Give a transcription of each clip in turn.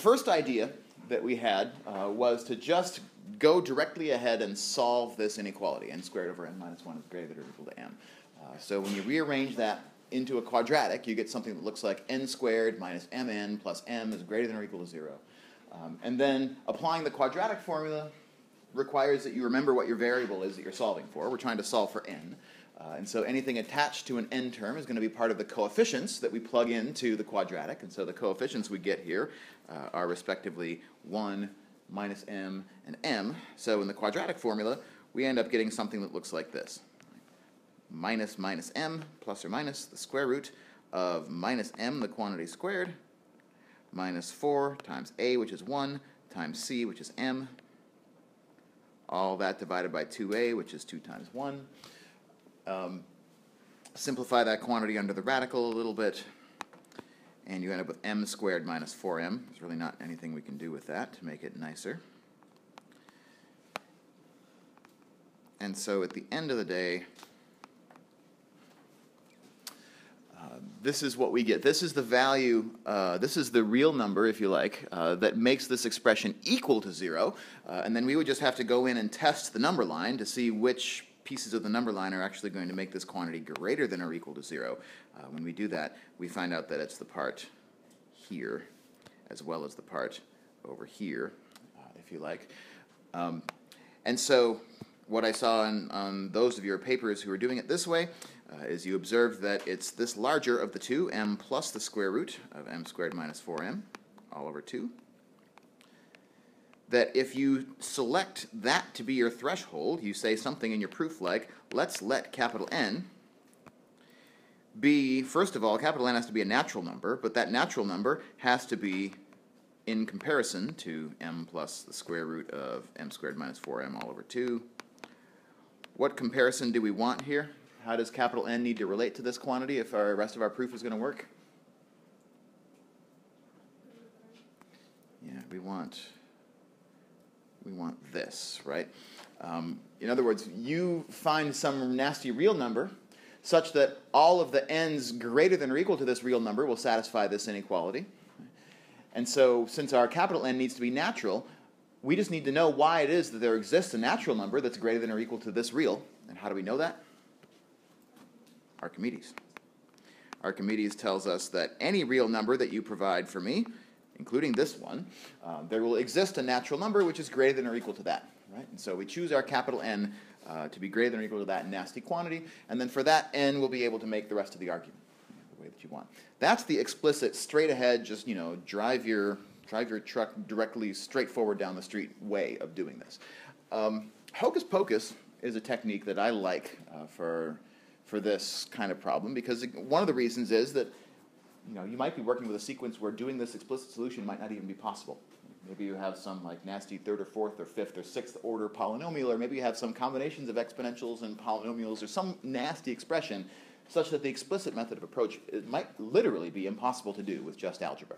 first idea that we had uh, was to just go directly ahead and solve this inequality. n squared over n minus 1 is greater than or equal to m. Uh, so when you rearrange that into a quadratic, you get something that looks like n squared minus mn plus m is greater than or equal to 0. Um, and then applying the quadratic formula requires that you remember what your variable is that you're solving for. We're trying to solve for n. Uh, and so anything attached to an n term is going to be part of the coefficients that we plug into the quadratic. And so the coefficients we get here uh, are respectively 1, minus m, and m. So in the quadratic formula, we end up getting something that looks like this. Minus minus m, plus or minus the square root of minus m, the quantity squared, minus 4 times a, which is 1, times c, which is m. All that divided by 2a, which is 2 times 1. Um, simplify that quantity under the radical a little bit, and you end up with m squared minus 4m. There's really not anything we can do with that to make it nicer. And so at the end of the day, uh, this is what we get. This is the value, uh, this is the real number, if you like, uh, that makes this expression equal to zero. Uh, and then we would just have to go in and test the number line to see which pieces of the number line are actually going to make this quantity greater than or equal to zero. Uh, when we do that, we find out that it's the part here as well as the part over here, uh, if you like. Um, and so what I saw on, on those of your papers who are doing it this way uh, is you observe that it's this larger of the two, m plus the square root of m squared minus 4m, all over 2 that if you select that to be your threshold, you say something in your proof like, let's let capital N be, first of all, capital N has to be a natural number, but that natural number has to be in comparison to m plus the square root of m squared minus 4m all over 2. What comparison do we want here? How does capital N need to relate to this quantity if our rest of our proof is going to work? Yeah, we want we want this, right? Um, in other words, you find some nasty real number such that all of the n's greater than or equal to this real number will satisfy this inequality. And so, since our capital N needs to be natural, we just need to know why it is that there exists a natural number that's greater than or equal to this real. And how do we know that? Archimedes. Archimedes tells us that any real number that you provide for me including this one, uh, there will exist a natural number which is greater than or equal to that. Right? And so we choose our capital N uh, to be greater than or equal to that nasty quantity, and then for that N we'll be able to make the rest of the argument the way that you want. That's the explicit, straight ahead, just you know, drive your drive your truck directly straightforward down the street way of doing this. Um, hocus pocus is a technique that I like uh, for for this kind of problem because one of the reasons is that you know, you might be working with a sequence where doing this explicit solution might not even be possible. Maybe you have some like nasty third or fourth or fifth or sixth order polynomial, or maybe you have some combinations of exponentials and polynomials, or some nasty expression such that the explicit method of approach it might literally be impossible to do with just algebra.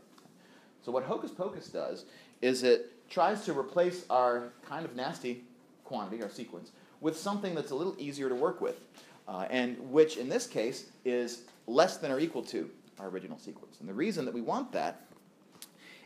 So what Hocus Pocus does is it tries to replace our kind of nasty quantity, our sequence, with something that's a little easier to work with, uh, and which in this case is less than or equal to our original sequence. And the reason that we want that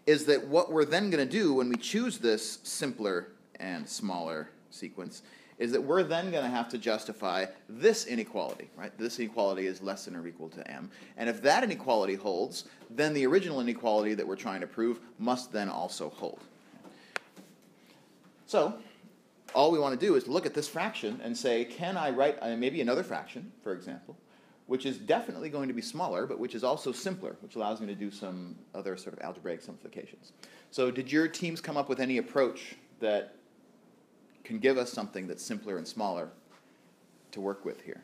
is that what we're then going to do when we choose this simpler and smaller sequence is that we're then going to have to justify this inequality, right? This inequality is less than or equal to m. And if that inequality holds, then the original inequality that we're trying to prove must then also hold. So, all we want to do is look at this fraction and say, can I write uh, maybe another fraction, for example, which is definitely going to be smaller, but which is also simpler, which allows me to do some other sort of algebraic simplifications. So did your teams come up with any approach that can give us something that's simpler and smaller to work with here?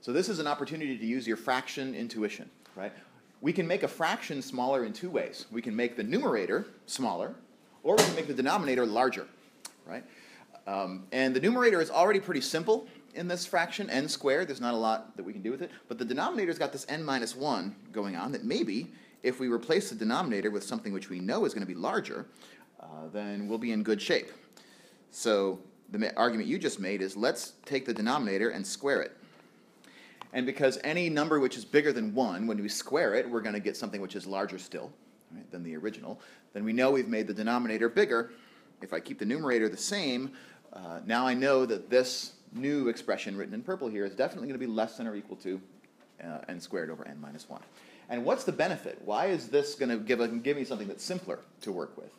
So this is an opportunity to use your fraction intuition, right? We can make a fraction smaller in two ways. We can make the numerator smaller, or we can make the denominator larger, right? Um, and the numerator is already pretty simple in this fraction, n squared. There's not a lot that we can do with it. But the denominator's got this n minus 1 going on that maybe if we replace the denominator with something which we know is going to be larger, uh, then we'll be in good shape. So the argument you just made is let's take the denominator and square it. And because any number which is bigger than 1, when we square it, we're going to get something which is larger still. right, than the original, then we know we've made the denominator bigger. If I keep the numerator the same, uh, now I know that this new expression written in purple here is definitely going to be less than or equal to uh, n squared over n minus 1. And what's the benefit? Why is this going to give, a, give me something that's simpler to work with?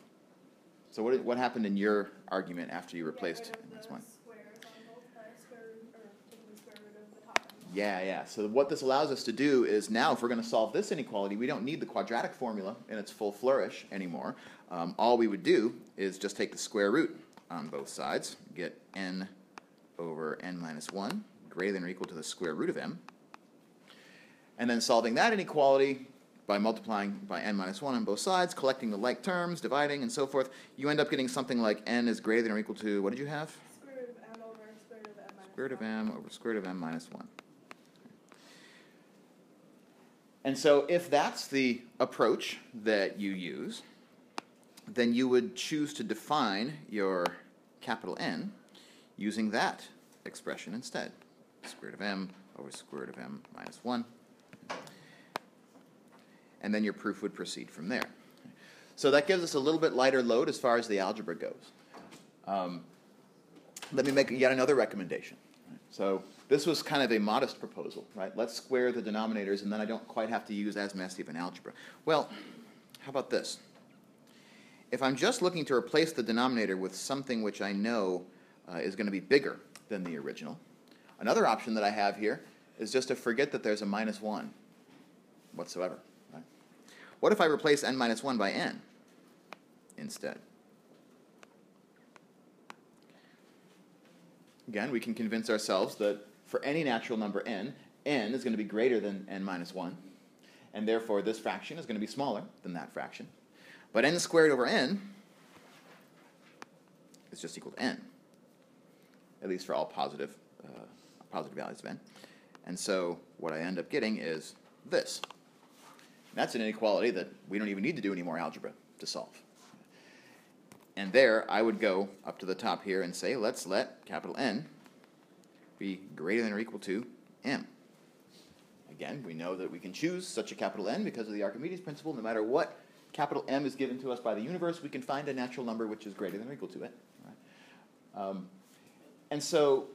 So what, what happened in your argument after you replaced n minus 1? Yeah, yeah. So what this allows us to do is now, if we're going to solve this inequality, we don't need the quadratic formula in its full flourish anymore. Um, all we would do is just take the square root on both sides, get n over n minus 1 greater than or equal to the square root of m. And then solving that inequality by multiplying by n minus 1 on both sides, collecting the like terms, dividing, and so forth, you end up getting something like n is greater than or equal to, what did you have? Square root of m over square root of m minus Square root of m over square root of m minus 1. And so if that's the approach that you use, then you would choose to define your capital N using that expression instead. Square root of m over square root of m minus 1. And then your proof would proceed from there. So that gives us a little bit lighter load as far as the algebra goes. Um, let me make yet another recommendation. So this was kind of a modest proposal, right? Let's square the denominators, and then I don't quite have to use as messy of an algebra. Well, how about this? If I'm just looking to replace the denominator with something which I know uh, is going to be bigger than the original, another option that I have here is just to forget that there's a minus 1 whatsoever. Right? What if I replace n minus 1 by n instead? Again, we can convince ourselves that for any natural number n, n is going to be greater than n minus 1, and therefore this fraction is going to be smaller than that fraction. But n squared over n is just equal to n, at least for all positive, uh, positive values of n. And so what I end up getting is this. That's an inequality that we don't even need to do any more algebra to solve. And there, I would go up to the top here and say, let's let capital N be greater than or equal to m. Again, we know that we can choose such a capital N because of the Archimedes principle. No matter what capital M is given to us by the universe, we can find a natural number which is greater than or equal to it. Right? Um, and so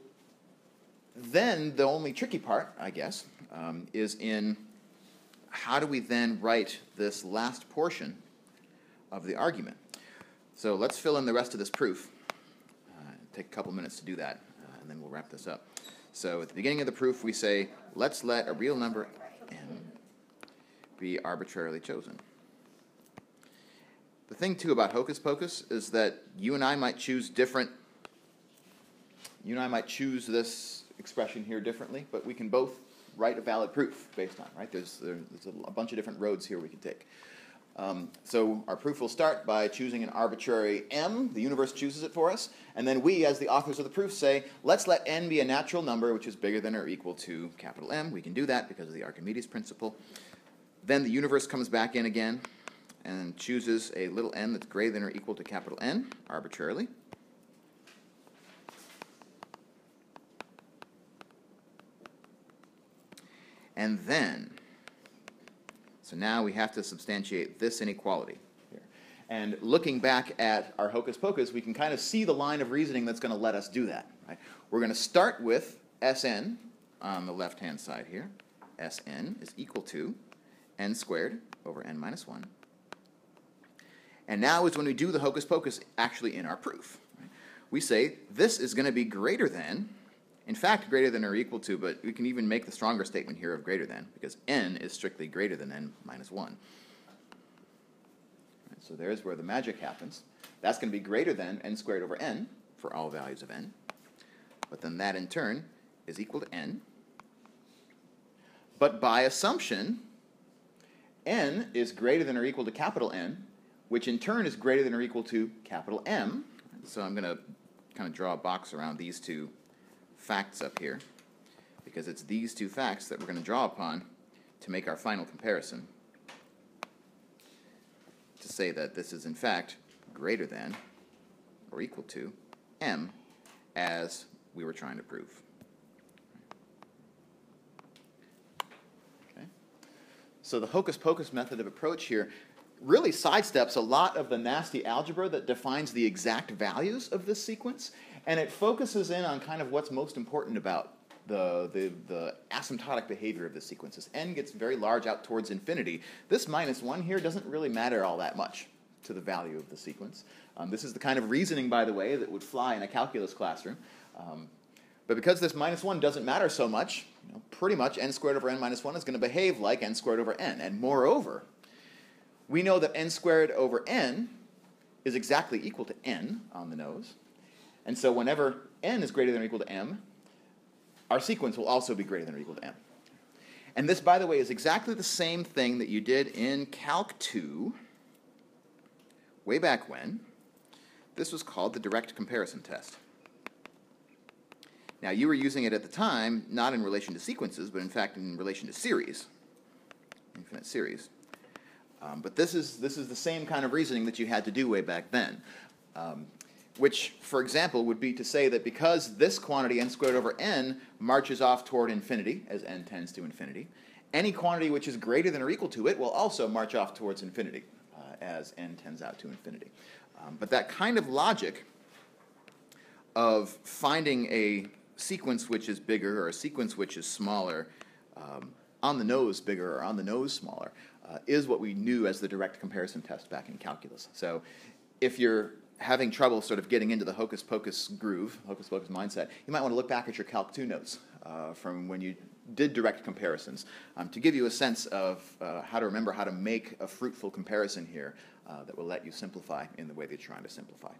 then the only tricky part, I guess, um, is in how do we then write this last portion of the argument? So let's fill in the rest of this proof. Uh, take a couple minutes to do that, uh, and then we'll wrap this up. So at the beginning of the proof, we say, let's let a real number n be arbitrarily chosen. The thing, too, about Hocus Pocus is that you and I might choose different, you and I might choose this expression here differently, but we can both write a valid proof based on, right? There's, there's a bunch of different roads here we can take. Um, so our proof will start by choosing an arbitrary m. The universe chooses it for us. And then we, as the authors of the proof, say, let's let n be a natural number which is bigger than or equal to capital M. We can do that because of the Archimedes principle. Then the universe comes back in again and chooses a little n that's greater than or equal to capital N arbitrarily. And then, so now we have to substantiate this inequality here. And looking back at our hocus pocus, we can kind of see the line of reasoning that's going to let us do that. Right? We're going to start with Sn on the left-hand side here. Sn is equal to n squared over n minus 1. And now is when we do the hocus pocus actually in our proof. Right? We say this is going to be greater than in fact, greater than or equal to, but we can even make the stronger statement here of greater than, because n is strictly greater than n minus 1. Right, so there's where the magic happens. That's going to be greater than n squared over n for all values of n. But then that in turn is equal to n. But by assumption, n is greater than or equal to capital N, which in turn is greater than or equal to capital M. So I'm going to kind of draw a box around these two facts up here because it's these two facts that we're going to draw upon to make our final comparison to say that this is in fact greater than or equal to m as we were trying to prove. Okay? So the hocus pocus method of approach here really sidesteps a lot of the nasty algebra that defines the exact values of this sequence, and it focuses in on kind of what's most important about the, the, the asymptotic behavior of the sequence. N gets very large out towards infinity, this minus 1 here doesn't really matter all that much to the value of the sequence. Um, this is the kind of reasoning, by the way, that would fly in a calculus classroom. Um, but because this minus 1 doesn't matter so much, you know, pretty much n squared over n minus 1 is going to behave like n squared over n. And moreover, we know that n squared over n is exactly equal to n on the nose. And so whenever n is greater than or equal to m, our sequence will also be greater than or equal to m. And this, by the way, is exactly the same thing that you did in Calc 2 way back when. This was called the direct comparison test. Now, you were using it at the time not in relation to sequences, but in fact in relation to series, infinite series. Um, but this is, this is the same kind of reasoning that you had to do way back then. Um, which, for example, would be to say that because this quantity n squared over n marches off toward infinity, as n tends to infinity, any quantity which is greater than or equal to it will also march off towards infinity, uh, as n tends out to infinity. Um, but that kind of logic of finding a sequence which is bigger or a sequence which is smaller, um, on the nose bigger or on the nose smaller, uh, is what we knew as the direct comparison test back in calculus. So if you're having trouble sort of getting into the hocus pocus groove, hocus pocus mindset, you might want to look back at your Calc 2 notes uh, from when you did direct comparisons um, to give you a sense of uh, how to remember how to make a fruitful comparison here uh, that will let you simplify in the way that you're trying to simplify.